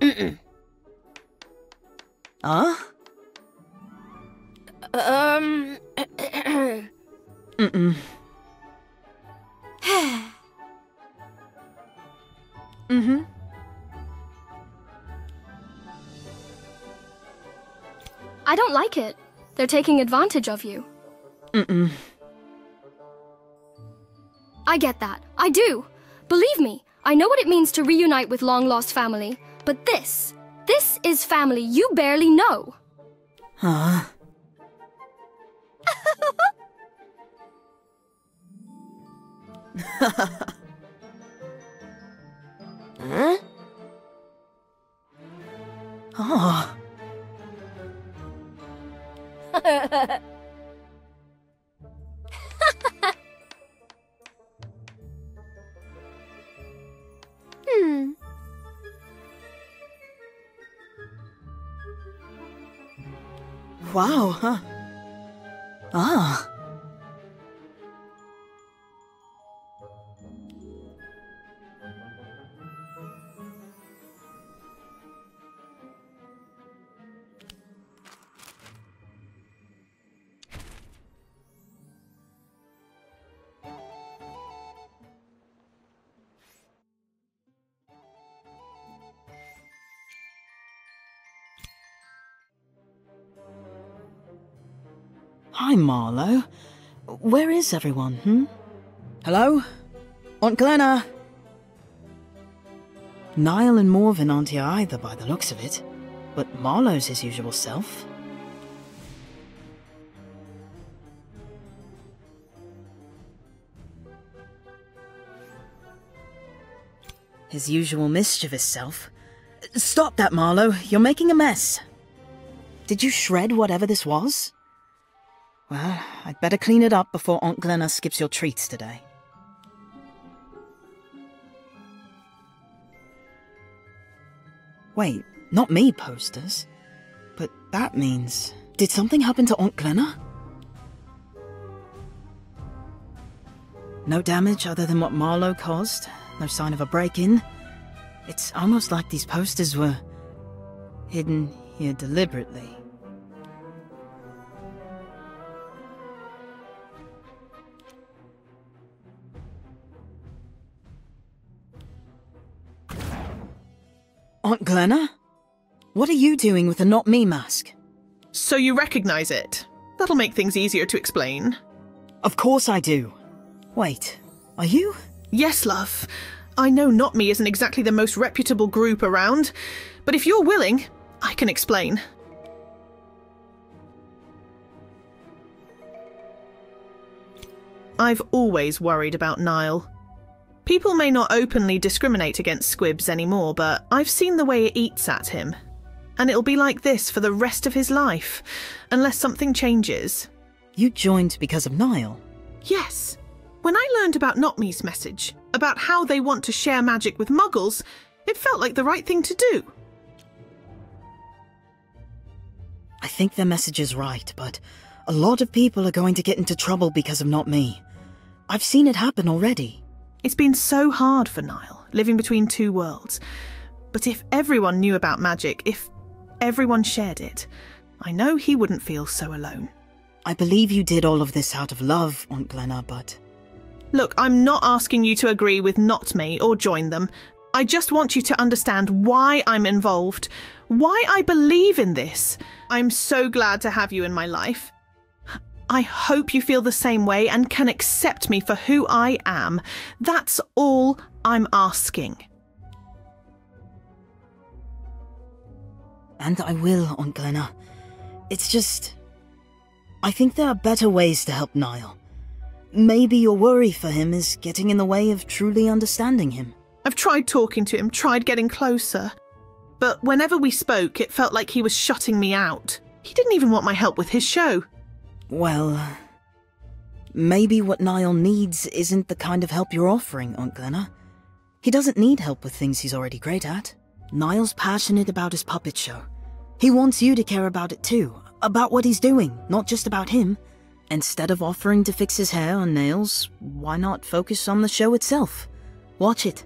Mm-mm. Huh? Um. Mm-mm. mm-hmm. I don't like it. They're taking advantage of you. Mm-mm. I get that. I do. Believe me, I know what it means to reunite with long lost family. But this, this is family you barely know. Huh? Hi, Marlowe. Where is everyone, hmm? Hello? Aunt Glenna? Niall and Morven aren't here either by the looks of it, but Marlowe's his usual self. His usual mischievous self. Stop that, Marlowe. You're making a mess. Did you shred whatever this was? Well, I'd better clean it up before Aunt Glenna skips your treats today. Wait, not me, posters. But that means... Did something happen to Aunt Glenna? No damage other than what Marlowe caused? No sign of a break-in? It's almost like these posters were... hidden here deliberately. Aunt Glenna? What are you doing with the Not Me mask? So you recognize it? That'll make things easier to explain. Of course I do. Wait, are you? Yes, love. I know Not Me isn't exactly the most reputable group around, but if you're willing, I can explain. I've always worried about Niall. People may not openly discriminate against squibs anymore, but I've seen the way it eats at him. And it'll be like this for the rest of his life, unless something changes. You joined because of Niall? Yes. When I learned about Not Me's message, about how they want to share magic with muggles, it felt like the right thing to do. I think their message is right, but a lot of people are going to get into trouble because of Not Me. I've seen it happen already. It's been so hard for Niall, living between two worlds. But if everyone knew about magic, if everyone shared it, I know he wouldn't feel so alone. I believe you did all of this out of love, Aunt Glenna, but... Look, I'm not asking you to agree with Not Me or join them. I just want you to understand why I'm involved, why I believe in this. I'm so glad to have you in my life. I hope you feel the same way and can accept me for who I am. That's all I'm asking. And I will, Aunt Glenna. It's just... I think there are better ways to help Niall. Maybe your worry for him is getting in the way of truly understanding him. I've tried talking to him, tried getting closer. But whenever we spoke, it felt like he was shutting me out. He didn't even want my help with his show. Well, maybe what Niall needs isn't the kind of help you're offering, Aunt Glenna. He doesn't need help with things he's already great at. Niall's passionate about his puppet show. He wants you to care about it too, about what he's doing, not just about him. Instead of offering to fix his hair or nails, why not focus on the show itself? Watch it.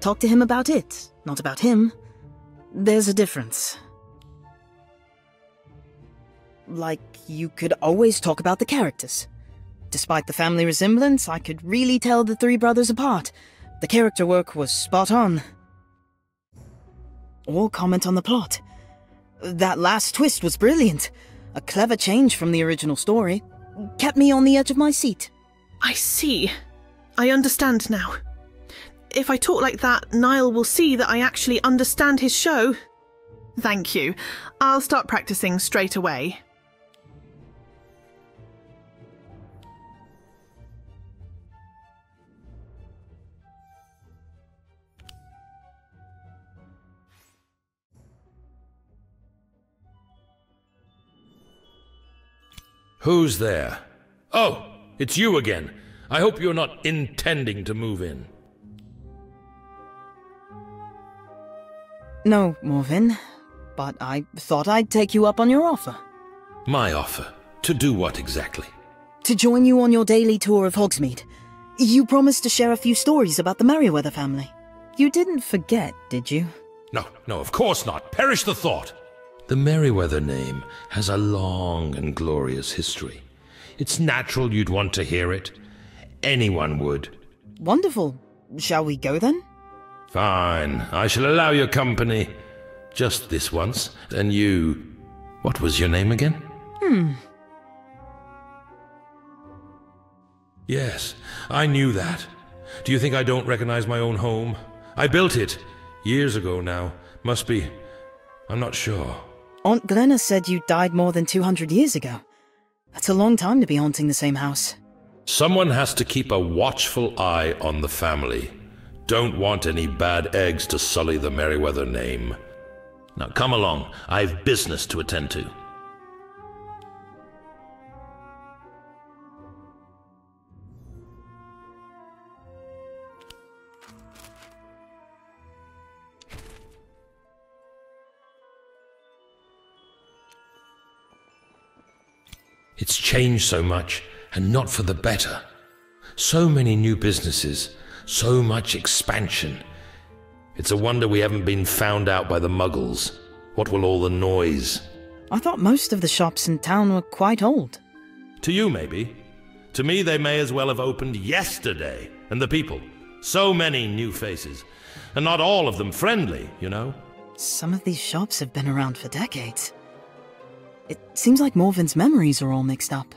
Talk to him about it, not about him. There's a difference. Like, you could always talk about the characters. Despite the family resemblance, I could really tell the three brothers apart. The character work was spot on. Or comment on the plot. That last twist was brilliant. A clever change from the original story. Kept me on the edge of my seat. I see. I understand now. If I talk like that, Niall will see that I actually understand his show. Thank you. I'll start practicing straight away. Who's there? Oh, it's you again. I hope you're not intending to move in. No, Morven, but I thought I'd take you up on your offer. My offer? To do what exactly? To join you on your daily tour of Hogsmeade. You promised to share a few stories about the Merryweather family. You didn't forget, did you? No, no, of course not. Perish the thought. The Merriweather name has a long and glorious history. It's natural you'd want to hear it. Anyone would. Wonderful. Shall we go then? Fine. I shall allow your company. Just this once. And you. What was your name again? Hmm. Yes, I knew that. Do you think I don't recognize my own home? I built it. Years ago now. Must be. I'm not sure. Aunt Glenna said you died more than 200 years ago. That's a long time to be haunting the same house. Someone has to keep a watchful eye on the family. Don't want any bad eggs to sully the Merryweather name. Now come along. I've business to attend to. It's changed so much, and not for the better. So many new businesses, so much expansion. It's a wonder we haven't been found out by the muggles. What will all the noise? I thought most of the shops in town were quite old. To you, maybe. To me, they may as well have opened yesterday. And the people. So many new faces. And not all of them friendly, you know? Some of these shops have been around for decades. It seems like Morven's memories are all mixed up.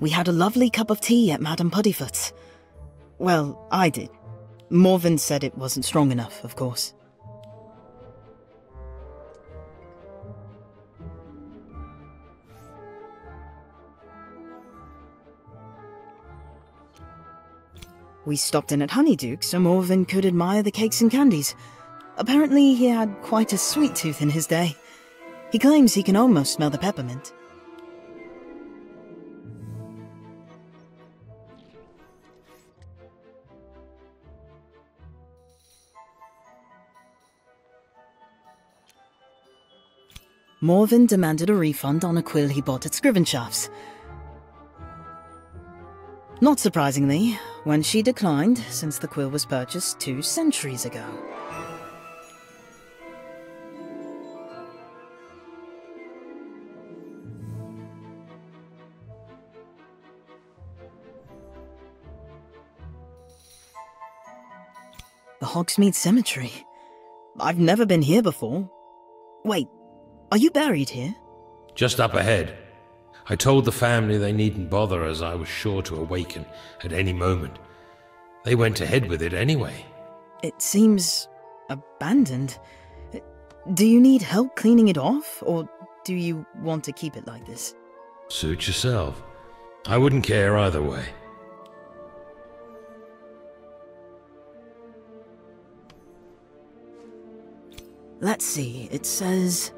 We had a lovely cup of tea at Madame Puddifoot's. Well, I did. Morven said it wasn't strong enough, of course. We stopped in at Honeyduke so Morven could admire the cakes and candies. Apparently, he had quite a sweet tooth in his day. He claims he can almost smell the peppermint. Morven demanded a refund on a quill he bought at Scrivenshaft's. Not surprisingly, when she declined, since the quill was purchased two centuries ago. The Hogsmeade Cemetery. I've never been here before. Wait, are you buried here? Just up ahead. I told the family they needn't bother as I was sure to awaken at any moment. They went ahead with it anyway. It seems abandoned. Do you need help cleaning it off, or do you want to keep it like this? Suit yourself. I wouldn't care either way. Let's see, it says,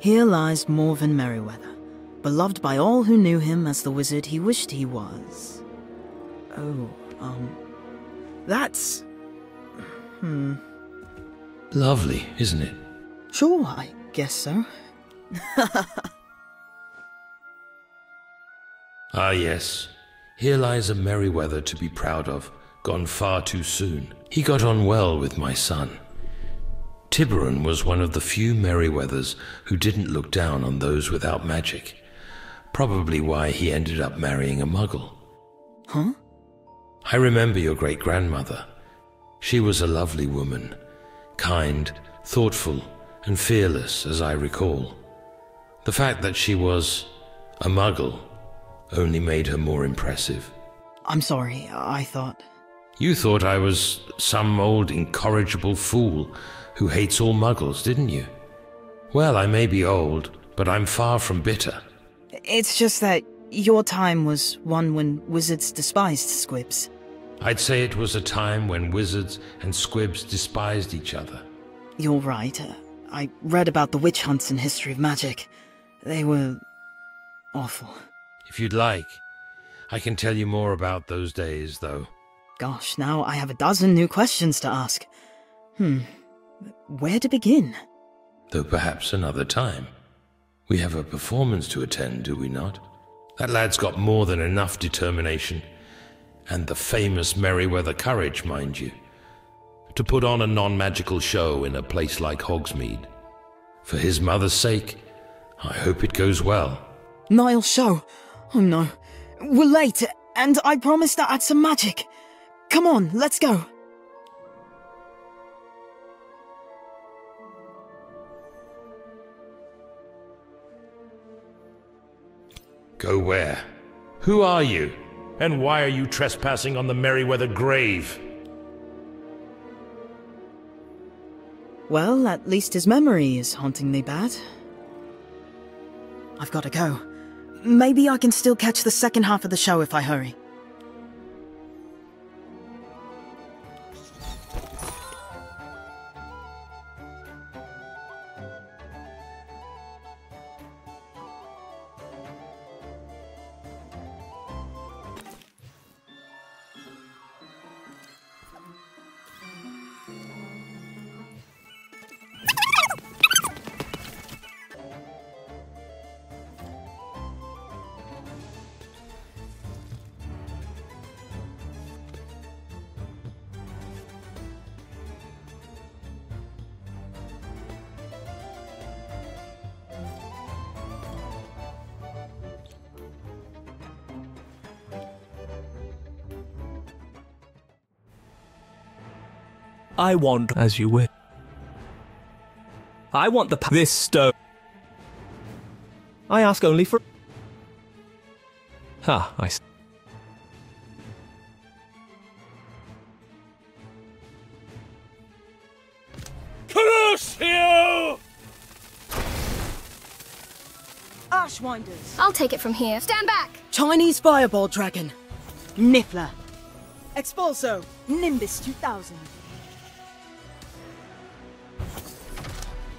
Here lies Morven Merriweather, beloved by all who knew him as the wizard he wished he was. Oh, Um, that's. Hmm. Lovely, isn't it? Sure, I guess so. Ah, yes. Here lies a Merriweather to be proud of, gone far too soon. He got on well with my son. Tiburon was one of the few Merryweathers who didn't look down on those without magic. Probably why he ended up marrying a muggle. Huh? I remember your great grandmother. She was a lovely woman, kind, thoughtful, and fearless, as I recall. The fact that she was a muggle only made her more impressive. I'm sorry, I thought. You thought I was some old incorrigible fool who hates all muggles, didn't you? Well, I may be old, but I'm far from bitter. It's just that your time was one when wizards despised squibs. I'd say it was a time when wizards and squibs despised each other. You're right. Uh, I read about the witch hunts in History of Magic. They were awful. If you'd like, I can tell you more about those days, though. Gosh, now I have a dozen new questions to ask. Hmm. Where to begin? Though perhaps another time. We have a performance to attend, do we not? That lad's got more than enough determination, and the famous Merryweather courage, mind you, to put on a non magical show in a place like Hogsmeade. For his mother's sake, I hope it goes well. Niall's show. Oh no. We're late, and I promised to add some magic. Come on, let's go. Go where? Who are you? And why are you trespassing on the Merryweather grave? Well, at least his memory is hauntingly bad. I've got to go. Maybe I can still catch the second half of the show if I hurry. I want as you wish. I want the pa- this stone. I ask only for. Ah, I. s- Crucio! Ashwinders. I'll take it from here. Stand back! Chinese Fireball Dragon. Niffler. Expulso. Nimbus 2000.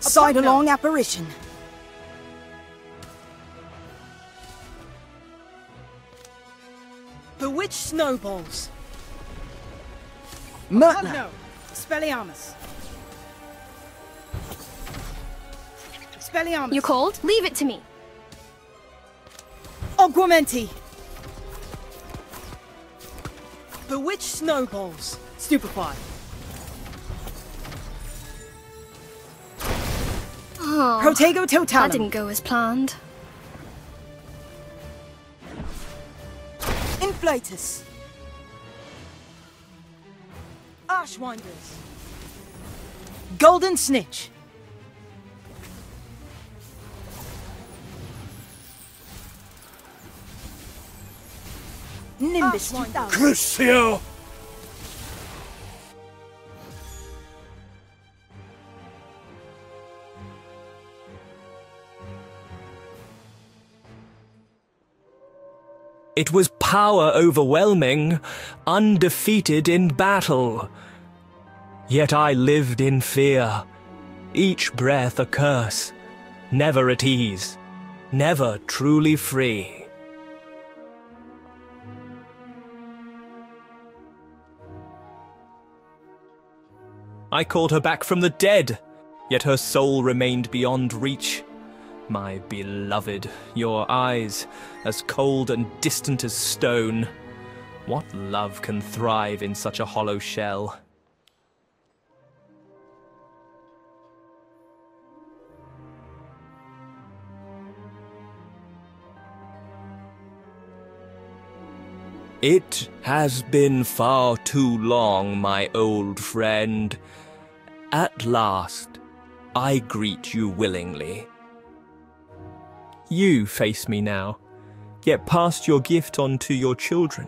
Sidelong Apparition. Bewitched Snowballs. Mertna. Expelliarmus. Expelliarmus. You cold? Leave it to me. Aguamenti. Bewitched Snowballs. Stupefy. Oh, Protego that didn't go as planned. Inflatus. Ashwinders. Golden Snitch. Nimbus 2000. Crucio! It was power overwhelming, undefeated in battle. Yet I lived in fear, each breath a curse, never at ease, never truly free. I called her back from the dead, yet her soul remained beyond reach. My beloved, your eyes, as cold and distant as stone. What love can thrive in such a hollow shell? It has been far too long, my old friend. At last, I greet you willingly. You face me now, yet passed your gift on to your children.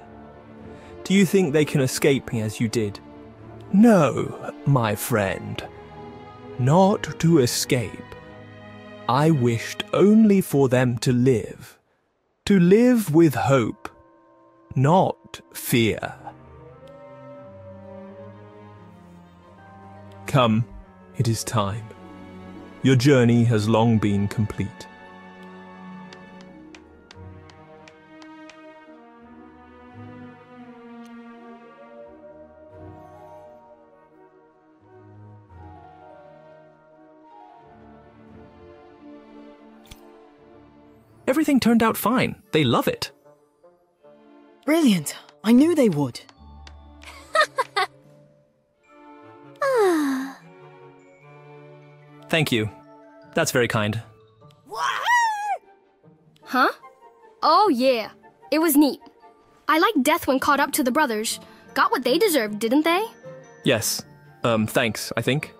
Do you think they can escape me as you did? No, my friend. Not to escape. I wished only for them to live. To live with hope not fear. Come, it is time. Your journey has long been complete. Everything turned out fine. They love it. Brilliant. I knew they would. Thank you. That's very kind. Huh? Oh, yeah. It was neat. I liked Death when caught up to the brothers. Got what they deserved, didn't they? Yes. Um, thanks, I think.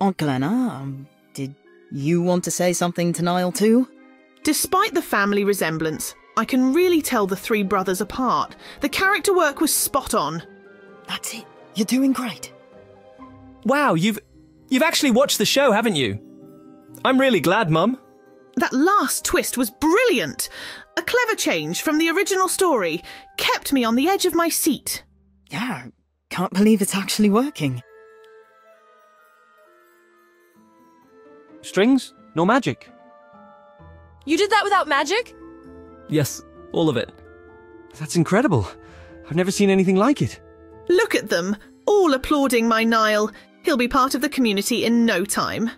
Aunt Glenna, um, did you want to say something to Niall too? Despite the family resemblance, I can really tell the three brothers apart. The character work was spot on. That's it. You're doing great. Wow, you've you've actually watched the show, haven't you? I'm really glad, Mum. That last twist was brilliant. A clever change from the original story kept me on the edge of my seat. Yeah, can't believe it's actually working. Strings? No magic? You did that without magic? Yes, all of it. That's incredible. I've never seen anything like it. Look at them, all applauding my Niall. He'll be part of the community in no time.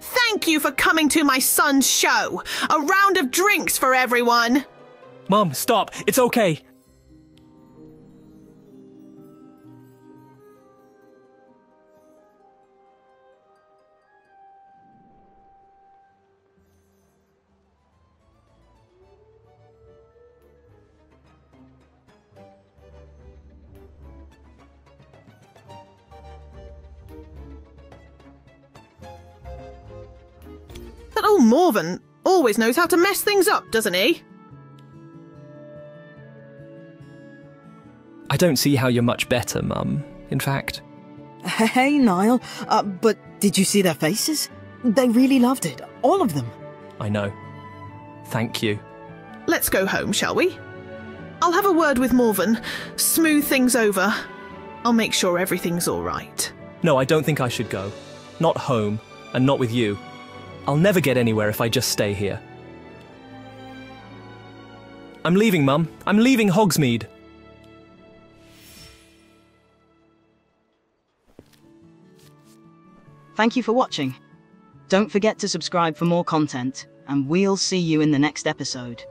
Thank you for coming to my son's show. A round of drinks for everyone. Mum, stop. It's okay. That old Morven always knows how to mess things up, doesn't he? I don't see how you're much better, Mum. In fact, Hey, Niall, uh, but did you see their faces? They really loved it. All of them. I know. Thank you. Let's go home, shall we? I'll have a word with Morven, smooth things over. I'll make sure everything's all right. No, I don't think I should go. Not home, and not with you. I'll never get anywhere if I just stay here. I'm leaving, Mum. I'm leaving Hogsmeade. Thank you for watching. Don't forget to subscribe for more content, and we'll see you in the next episode.